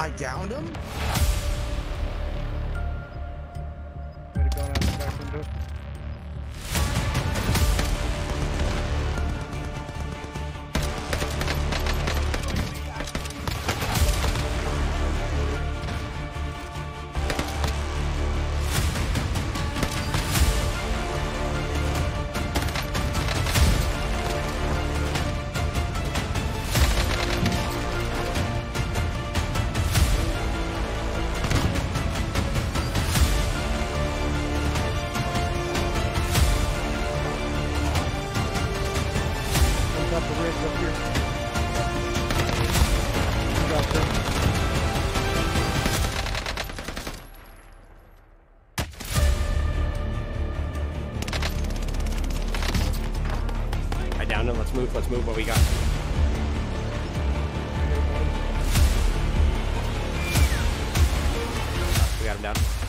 I downed him? The up here. I downed him. Let's move. Let's move. What we got? We got him down.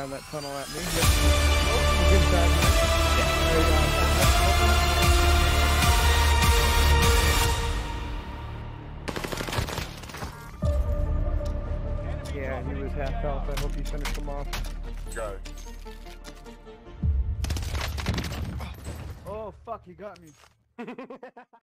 Down that tunnel at me. Yep. Oh, he's inside me. Right on. Yeah, he was half health. I hope you finished him off. Go. Oh, fuck, he got me.